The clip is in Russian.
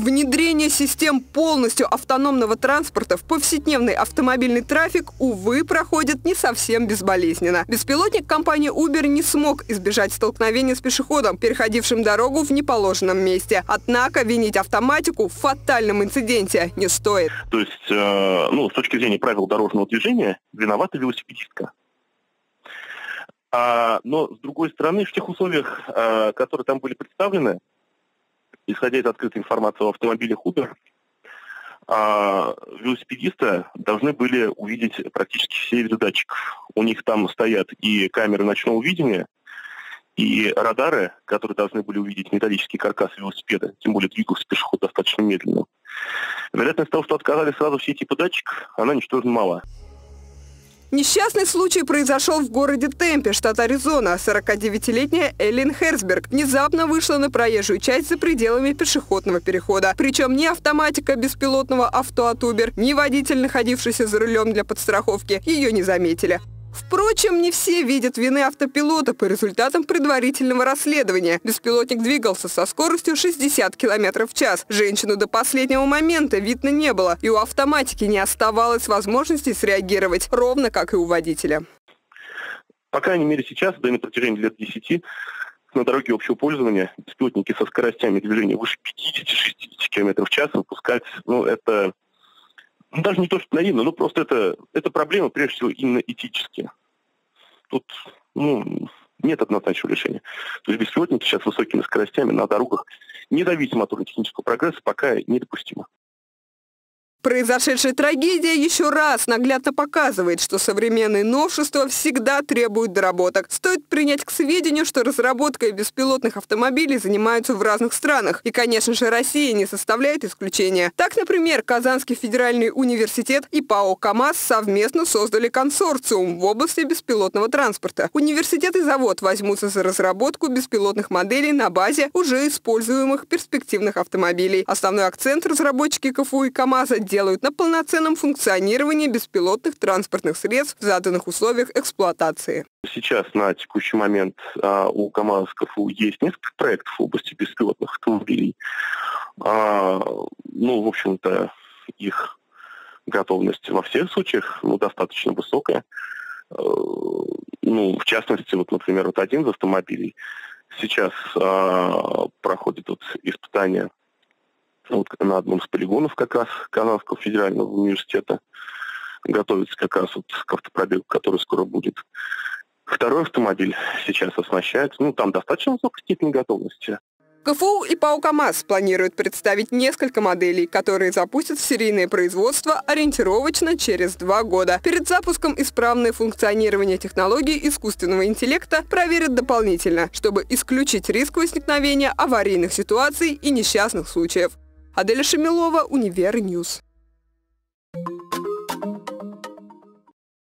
Внедрение систем полностью автономного транспорта в повседневный автомобильный трафик, увы, проходит не совсем безболезненно. Беспилотник компании Uber не смог избежать столкновения с пешеходом, переходившим дорогу в неположенном месте. Однако винить автоматику в фатальном инциденте не стоит. То есть, э, ну, с точки зрения правил дорожного движения, виновата велосипедистка. А, но, с другой стороны, в тех условиях, а, которые там были представлены, исходя из открытой информации о автомобиле Uber, а, велосипедисты должны были увидеть практически все виды датчиков. У них там стоят и камеры ночного видения, и радары, которые должны были увидеть металлический каркас велосипеда, тем более двигался пешеход достаточно медленно. Вероятность того, что отказали сразу все типы датчиков, она ничтожно мала. Несчастный случай произошел в городе Темпе, штат Аризона. 49-летняя Эллен Херсберг внезапно вышла на проезжую часть за пределами пешеходного перехода. Причем ни автоматика беспилотного авто от Uber, ни водитель, находившийся за рулем для подстраховки, ее не заметили. Впрочем, не все видят вины автопилота по результатам предварительного расследования. Беспилотник двигался со скоростью 60 км в час. Женщину до последнего момента видно не было, и у автоматики не оставалось возможности среагировать, ровно как и у водителя. По крайней мере сейчас, да и на протяжении лет 10, на дороге общего пользования беспилотники со скоростями движения выше 50-60 км в час выпускать, ну, это ну, даже не то, что наивно, но просто это, это проблема, прежде всего, именно этические. Тут ну, нет однозначного решения. То есть беспилотники сейчас высокими скоростями на дорогах, независимо от технического прогресса, пока недопустимо. Произошедшая трагедия еще раз наглядно показывает, что современные новшества всегда требуют доработок. Стоит принять к сведению, что разработкой беспилотных автомобилей занимаются в разных странах. И, конечно же, Россия не составляет исключения. Так, например, Казанский федеральный университет и ПАО «КамАЗ» совместно создали консорциум в области беспилотного транспорта. Университет и завод возьмутся за разработку беспилотных моделей на базе уже используемых перспективных автомобилей. Основной акцент разработчики КФУ и КамАЗа делают на полноценном функционировании беспилотных транспортных средств в заданных условиях эксплуатации. Сейчас на текущий момент а, у КАМАЗ КФУ есть несколько проектов в области беспилотных автомобилей. А, ну, в общем-то, их готовность во всех случаях ну, достаточно высокая. А, ну, в частности, вот, например, вот один из автомобилей сейчас а, проходит вот испытание вот на одном из полигонов как раз Казанского федерального университета готовится как раз вот к автопробегу, который скоро будет. Второй автомобиль сейчас оснащается, ну, там достаточно высокой степени готовности. КФУ и ПАО КАМАЗ планируют представить несколько моделей, которые запустят в серийное производство ориентировочно через два года. Перед запуском исправное функционирование технологий искусственного интеллекта проверят дополнительно, чтобы исключить риск возникновения аварийных ситуаций и несчастных случаев. Аделя Шамилова, Универ Ньюс.